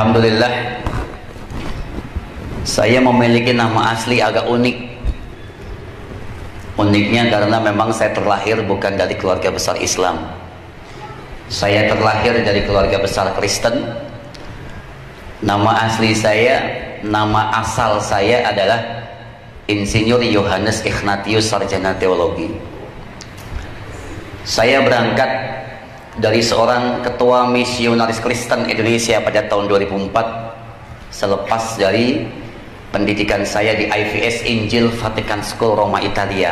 Alhamdulillah. Saya memiliki nama asli agak unik. Uniknya karena memang saya terlahir bukan dari keluarga besar Islam. Saya terlahir dari keluarga besar Kristen. Nama asli saya, nama asal saya adalah Insinyur Yohanes Ignatius Sarjana Teologi. Saya berangkat dari seorang ketua misionaris Kristen Indonesia pada tahun 2004 selepas dari pendidikan saya di IVS Injil Vatican School Roma Italia.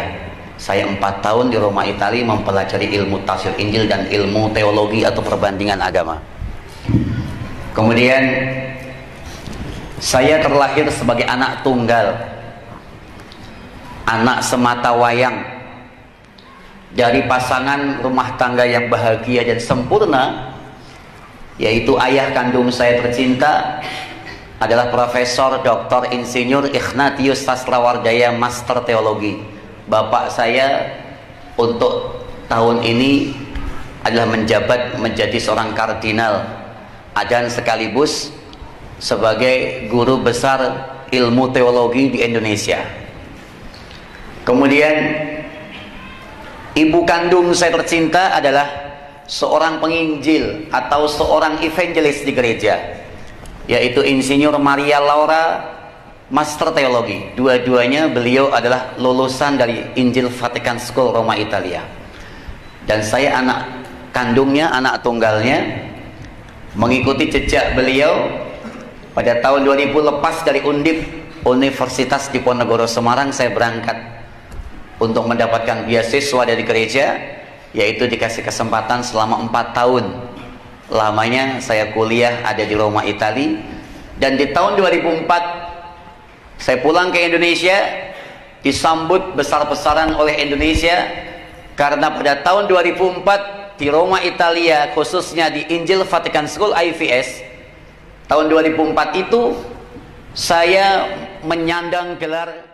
Saya empat tahun di Roma Italia mempelajari ilmu tafsir Injil dan ilmu teologi atau perbandingan agama. Kemudian saya terlahir sebagai anak tunggal anak semata wayang dari pasangan rumah tangga yang bahagia dan sempurna yaitu ayah kandung saya tercinta adalah Profesor Dr. Insinyur Ignatius Sastrawardaya Master Teologi Bapak saya untuk tahun ini adalah menjabat menjadi seorang kardinal dan sekaligus sebagai guru besar ilmu teologi di Indonesia kemudian Ibu kandung saya tercinta adalah seorang penginjil atau seorang evangelis di gereja yaitu Insinyur Maria Laura Master Teologi. Dua-duanya beliau adalah lulusan dari Injil Vatican School Roma Italia. Dan saya anak kandungnya anak tunggalnya mengikuti jejak beliau pada tahun 2000 lepas dari Undip Universitas Diponegoro Semarang saya berangkat untuk mendapatkan beasiswa dari gereja yaitu dikasih kesempatan selama empat tahun. Lamanya saya kuliah ada di Roma Itali dan di tahun 2004 saya pulang ke Indonesia disambut besar-besaran oleh Indonesia karena pada tahun 2004 di Roma Italia khususnya di Injil Vatican School IVS tahun 2004 itu saya menyandang gelar